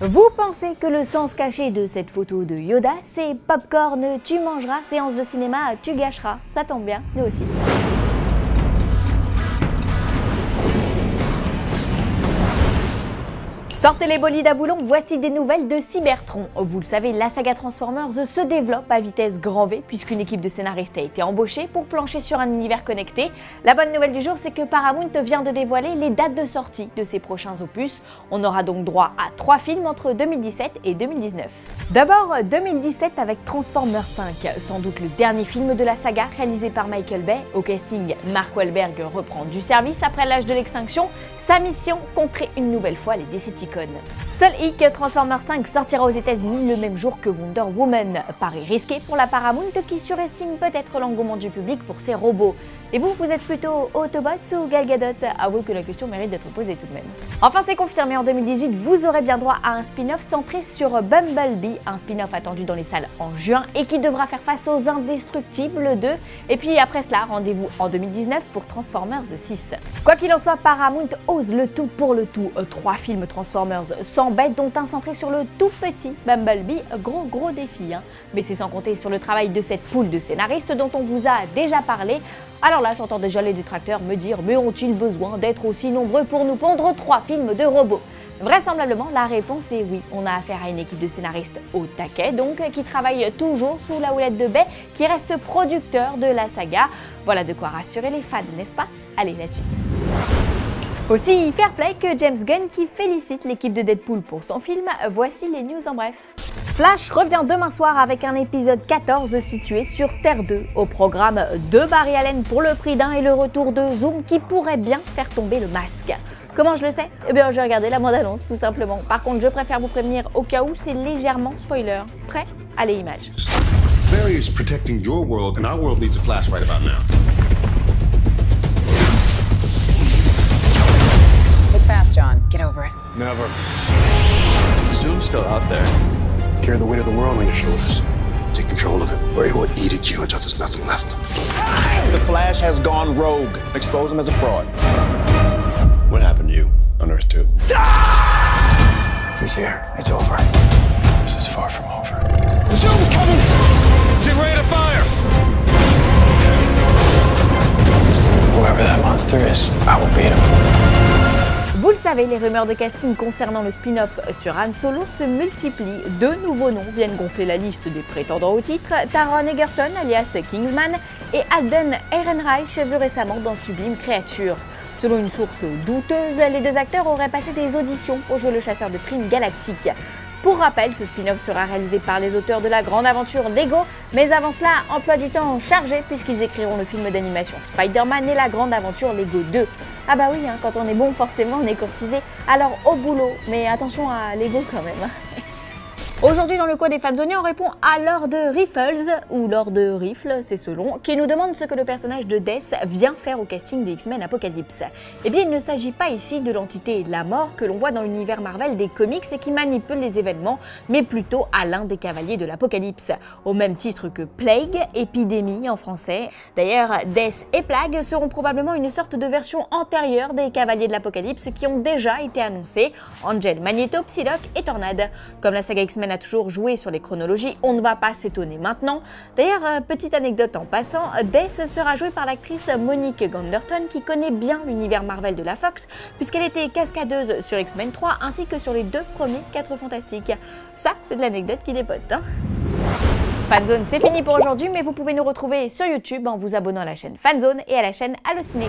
Vous pensez que le sens caché de cette photo de Yoda, c'est popcorn, tu mangeras, séance de cinéma, tu gâcheras. Ça tombe bien, nous aussi. Sortez les bolides à boulons, voici des nouvelles de Cybertron. Vous le savez, la saga Transformers se développe à vitesse grand V puisqu'une équipe de scénaristes a été embauchée pour plancher sur un univers connecté. La bonne nouvelle du jour, c'est que Paramount vient de dévoiler les dates de sortie de ses prochains opus. On aura donc droit à trois films entre 2017 et 2019. D'abord, 2017 avec Transformers 5, sans doute le dernier film de la saga réalisé par Michael Bay. Au casting, Mark Wahlberg reprend du service après l'âge de l'extinction. Sa mission, contrer une nouvelle fois les Decepticons. Seul hic, Transformers 5 sortira aux États-Unis le même jour que Wonder Woman. Pari risqué pour la Paramount qui surestime peut-être l'engouement du public pour ses robots. Et vous, vous êtes plutôt Autobots ou Gal Gadot? Avoue que la question mérite d'être posée tout de même. Enfin, c'est confirmé en 2018, vous aurez bien droit à un spin-off centré sur Bumblebee, un spin-off attendu dans les salles en juin et qui devra faire face aux Indestructibles 2. Et puis après cela, rendez-vous en 2019 pour Transformers 6. Quoi qu'il en soit, Paramount ose le tout pour le tout. Trois films Transformers sans bête, dont un centré sur le tout petit Bumblebee. Gros gros défi, hein. Mais c'est sans compter sur le travail de cette poule de scénaristes dont on vous a déjà parlé. Alors là, j'entends déjà les détracteurs me dire mais ont-ils besoin d'être aussi nombreux pour nous pondre trois films de robots? Vraisemblablement, la réponse est oui. On a affaire à une équipe de scénaristes au taquet, donc qui travaille toujours sous la houlette de Bay, qui reste producteur de la saga. Voilà de quoi rassurer les fans, n'est-ce pas? Allez, la suite. Aussi fair play que James Gunn qui félicite l'équipe de Deadpool pour son film. Voici les news en bref. Flash revient demain soir avec un épisode 14 situé sur Terre 2. Au programme de Barry Allen pour le prix d'un et le retour de Zoom qui pourrait bien faire tomber le masque. Comment je le sais? Eh bien, j'ai regardé la bande-annonce, tout simplement. Par contre, je préfère vous prévenir au cas où c'est légèrement spoiler. Prêt? Allez, image. Barry is protecting your world and our world needs a flash right about now. Never. Zoom's still out there. Carry the weight of the world on your shoulders. Take control of it, or he will eat at you until there's nothing left. The Flash has gone rogue. Expose him as a fraud. What happened to you on Earth 2? Ah! He's here. It's over. This is far from over. The Zoom's coming! Get ready to fire! Whoever that monster is, I will beat him. Vous le savez, les rumeurs de casting concernant le spin-off sur Han Solo se multiplient. Deux nouveaux noms viennent gonfler la liste des prétendants au titre. Taron Egerton, alias Kingsman, et Alden Ehrenreich, vu récemment dans Sublime Créature. Selon une source douteuse, les deux acteurs auraient passé des auditions pour jouer le chasseur de primes galactique. Pour rappel, ce spin-off sera réalisé par les auteurs de la grande aventure Lego, mais avant cela, emploi du temps chargé puisqu'ils écriront le film d'animation Spider-Man et la grande aventure Lego 2. Ah bah oui, hein, quand on est bon, forcément on est courtisé, alors au boulot, mais attention à Lego quand même. Aujourd'hui, dans le coin des fanzoniens, on répond à Lord Riffles, ou Lord Riffle, c'est selon, qui nous demande ce que le personnage de Death vient faire au casting des X-Men Apocalypse. Eh bien, il ne s'agit pas ici de l'entité la mort que l'on voit dans l'univers Marvel des comics et qui manipule les événements, mais plutôt à l'un des cavaliers de l'Apocalypse, au même titre que Plague, épidémie en français. D'ailleurs, Death et Plague seront probablement une sorte de version antérieure des cavaliers de l'Apocalypse qui ont déjà été annoncés, Angel, Magneto, Psylocke et Tornade. Comme la saga X-Men toujours joué sur les chronologies, on ne va pas s'étonner maintenant. D'ailleurs, euh, petite anecdote en passant, Death sera jouée par l'actrice Monique Ganderton qui connaît bien l'univers Marvel de la Fox puisqu'elle était cascadeuse sur X-Men 3 ainsi que sur les deux premiers 4 Fantastiques. Ça, c'est de l'anecdote qui dépote. Hein Fanzone, c'est fini pour aujourd'hui, mais vous pouvez nous retrouver sur YouTube en vous abonnant à la chaîne Fanzone et à la chaîne Allociné.